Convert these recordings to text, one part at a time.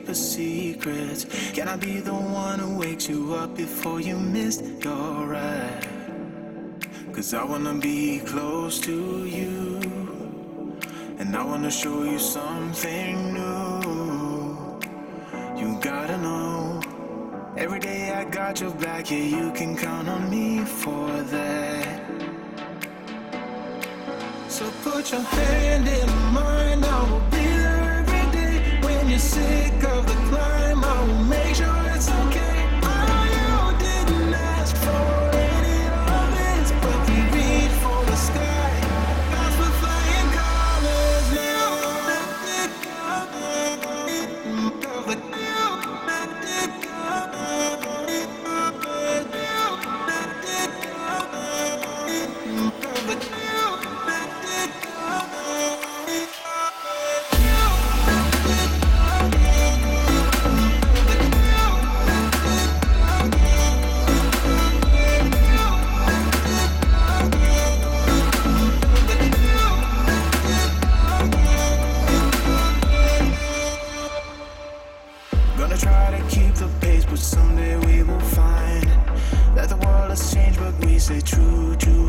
deepest secrets. Can I be the one who wakes you up before you miss your ride? Cause I wanna be close to you. And I wanna show you something new. You gotta know. Every day I got your back, yeah, you can count on me for that. So put your hand in mine, I will be there you're sick of the climb, I'll make ah true true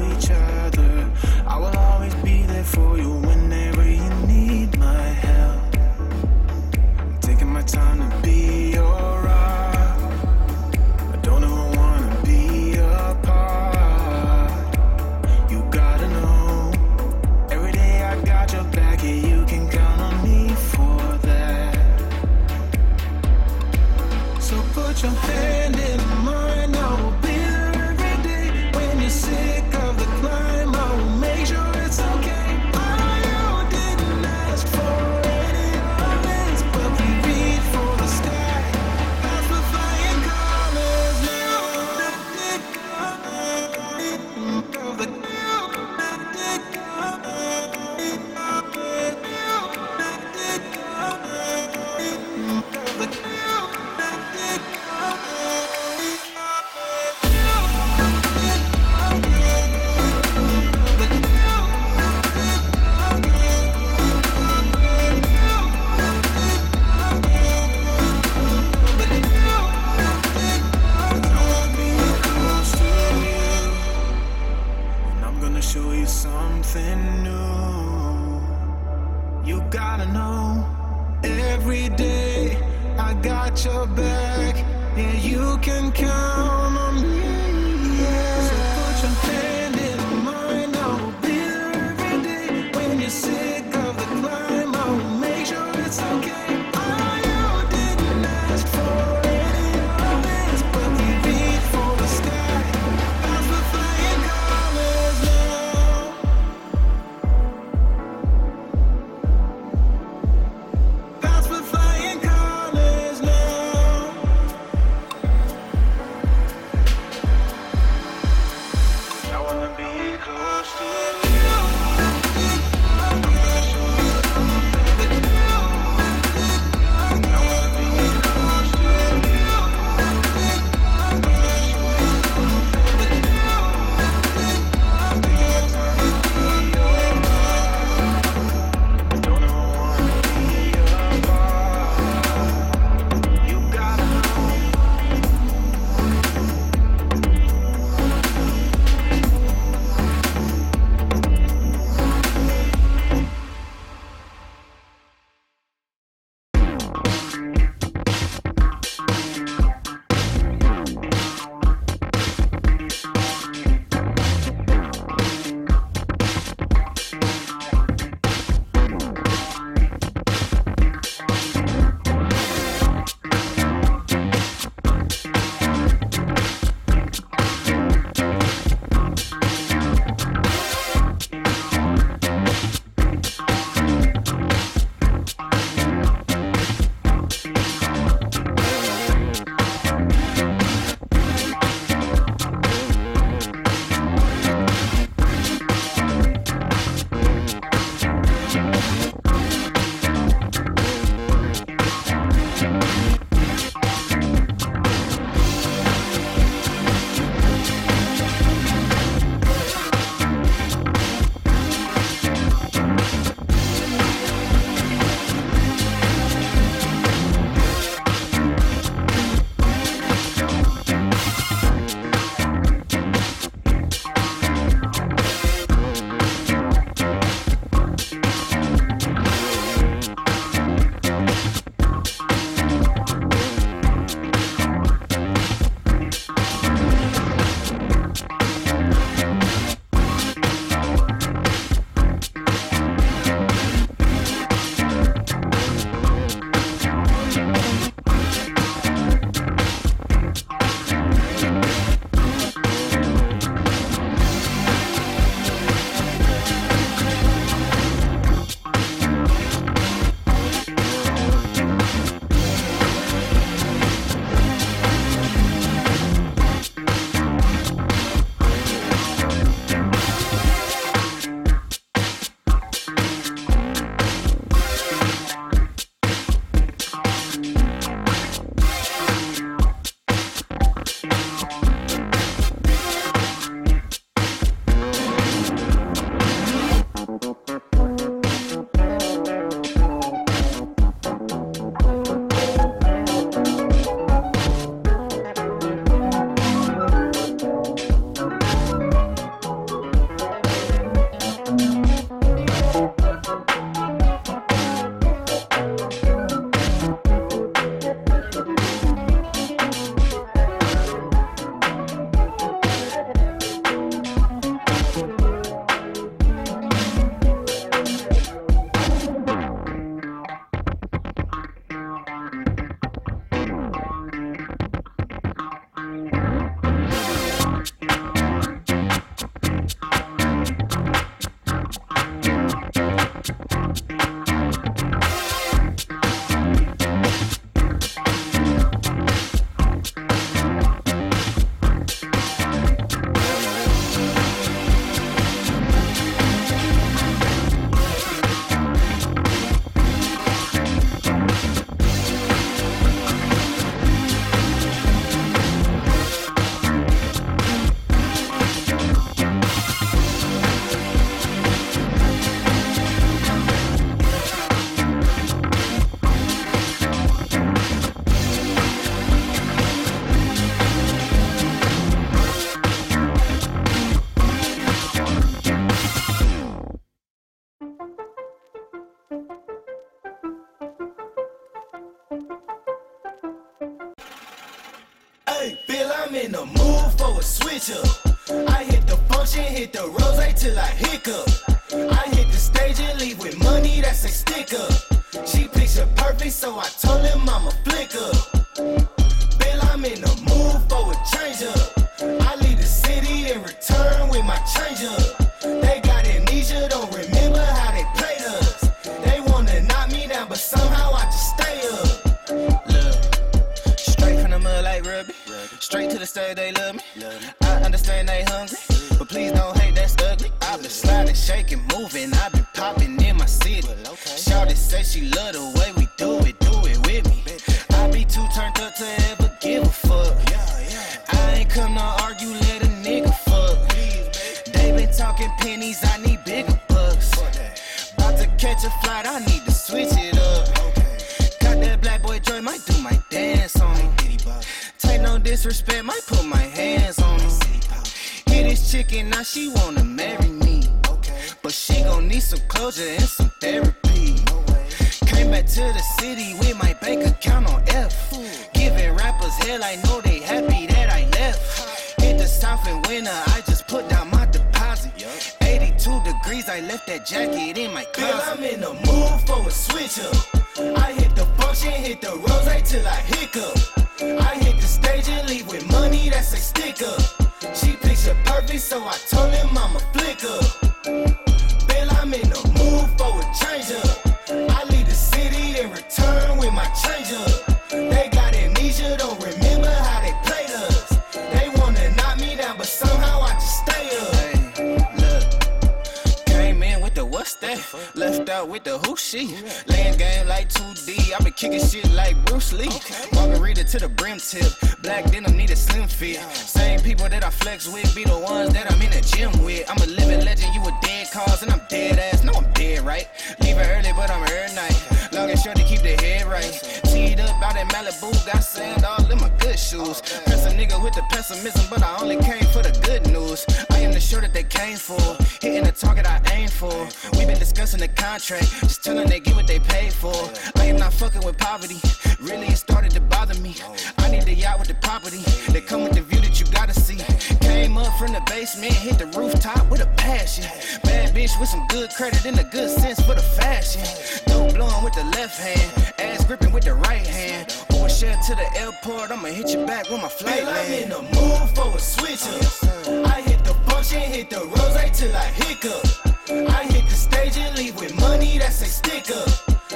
with the who she. Laying game like 2D. I been kicking shit like Bruce Lee. Margarita to the brim tip. Black denim need a slim fit. Same people that I flex with be the ones that I'm in the gym with. I'm a living legend, you a dead cause, and I'm dead ass. No, I'm dead, right? Leaving early, but I'm here night. Long and short to keep the head right. Teed up out in Malibu, got sand all in my good shoes. Press a nigga with the pessimism, but I only came for the good news. I am the shirt that they came for, hitting the target I aim for. we been discussing the contract, just telling they get what they paid for. I am not fucking with poverty, really it started to bother me. I need the yacht with the property, they come with the view that you gotta see. Came up from the basement, hit the rooftop with a passion. Bad bitch with some good credit and a good sense for the fashion. Dope blowing with the left hand, ass gripping with the right hand. Or share to the airport, I'ma hit you back when my flight Bill, I'm in the mood for a switch up. I hit the function, hit the rose till I hiccup. I hit the stage and leave with money that's a sticker.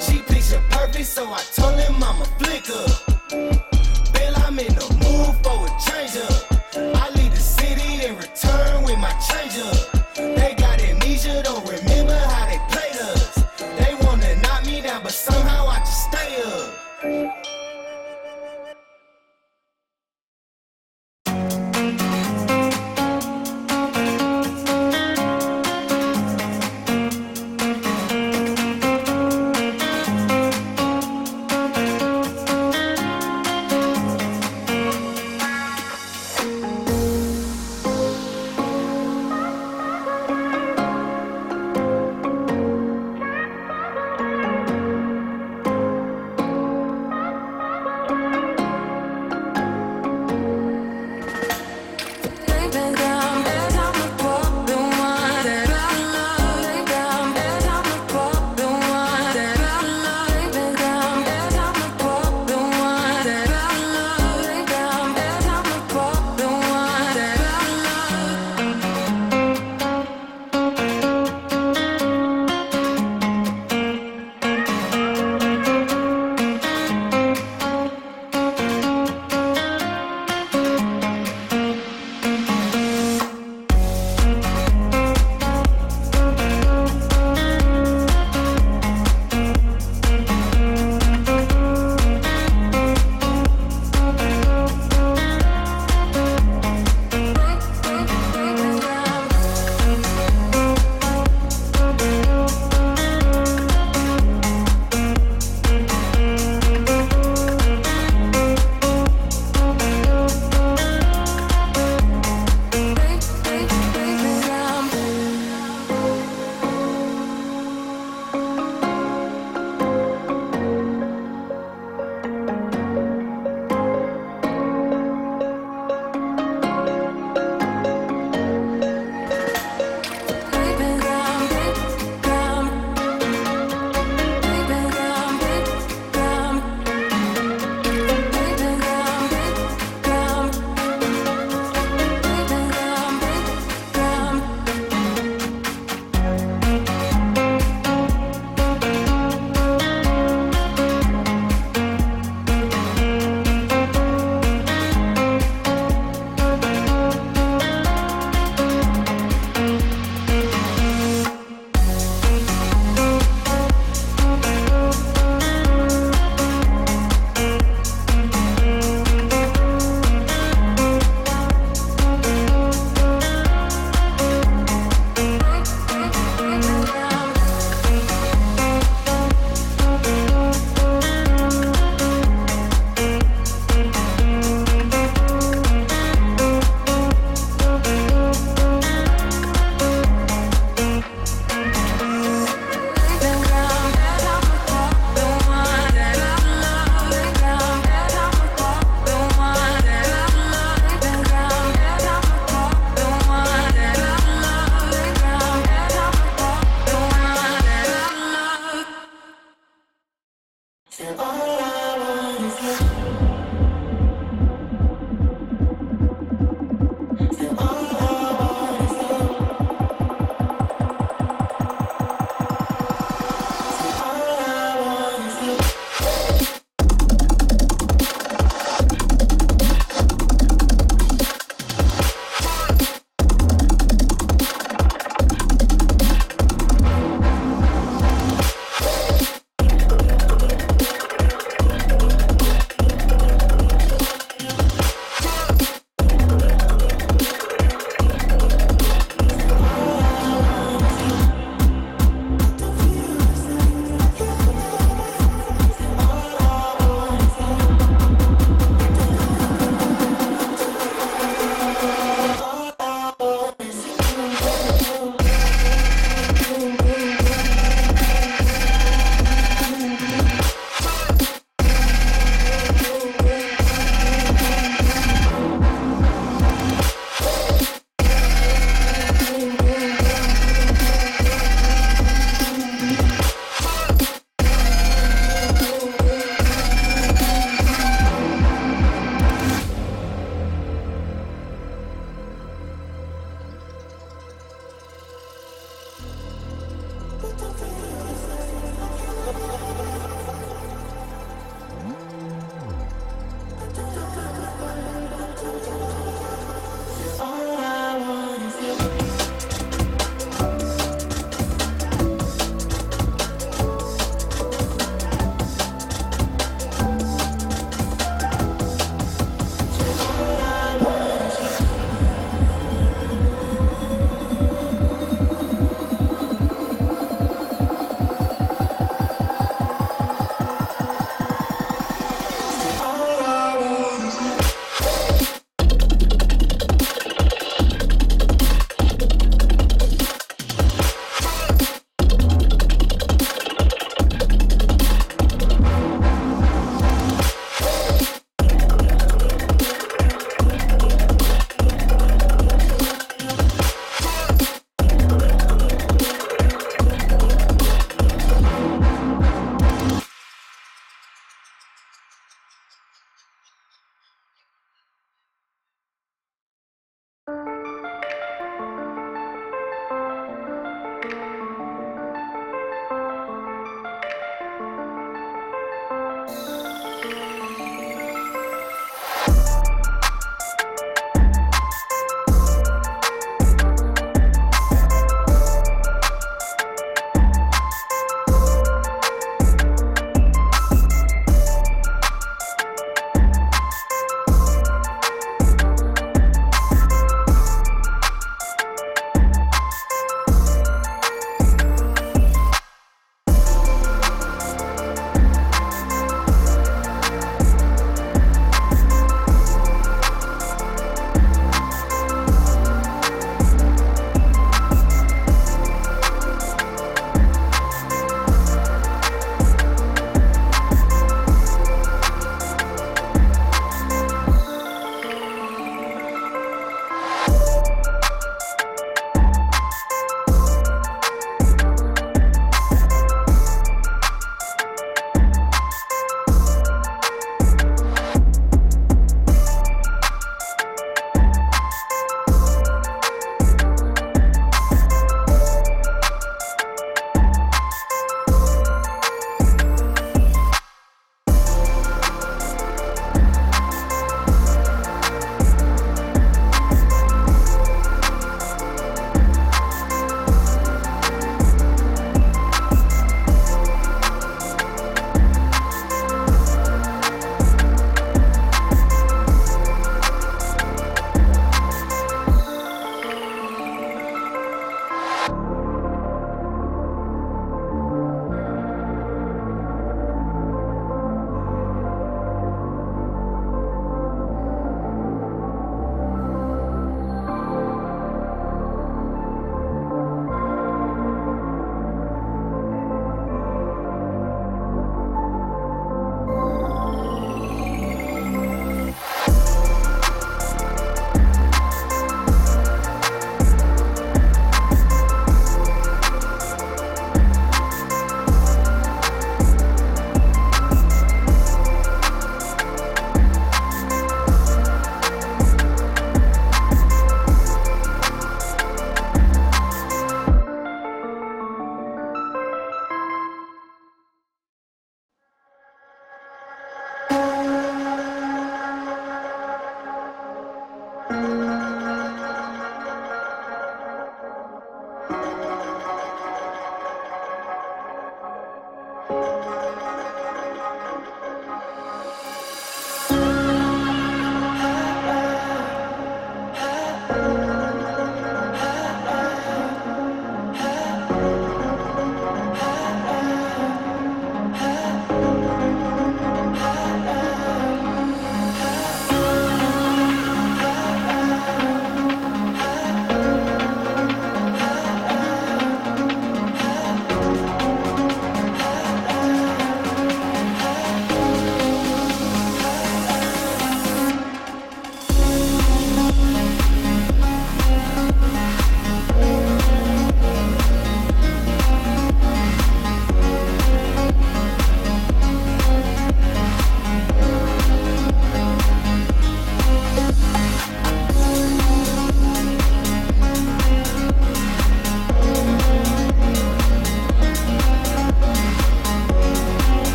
She picture perfect, so I told him I'm a flicker. Bill, I'm in the mood for a change up.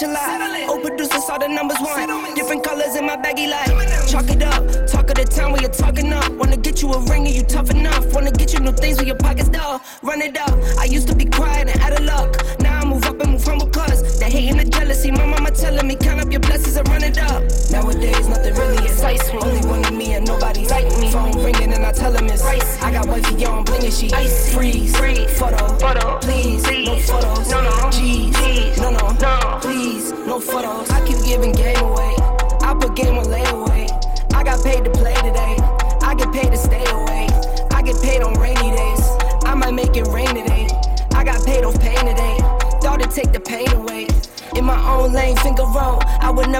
Warming up a way till I. Oh, producer saw the numbers one. Different colors in my baggy light. Chalk it up, talk of the town where you're talking up. Wanna get you a ring and you tough enough. Wanna get you new things with your pockets dull. Run it up. I used to be quiet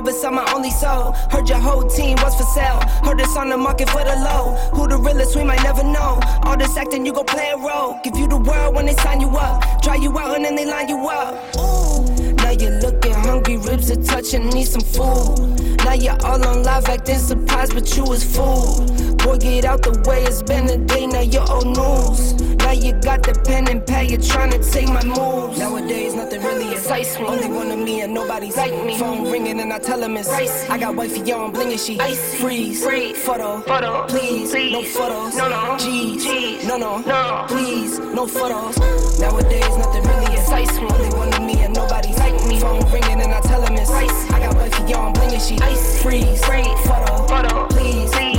never sell my only soul. Heard your whole team was for sale. Heard it's on the market for the low. Who the realest, we might never know. All this acting, you go play a role. Give you the world when they sign you up. Try you out and then they line you up. Ooh. Now you're looking hungry, ribs are touching, need some food. Now you're all on live acting surprised, but you was fooled. Boy, get out the way, it's been a day, now you're old news. Now you got the pen and pad, you're trying to take my moves. Nowadays, nothing really me. Only one of me and nobody's like me. Phone ringing and I tell him it's ice. I got wifey on blingin' she ice. Freeze, freeze, photo, photo, please, please. no photos, no no, G's, G's, no no, no, please, no photos. Nowadays, nothing really excites me. Only one of me and nobody's like me. Phone ringing and I tell him it's ice. I got wifey on blingin' she ice. Freeze, freeze, photo, photo, please. please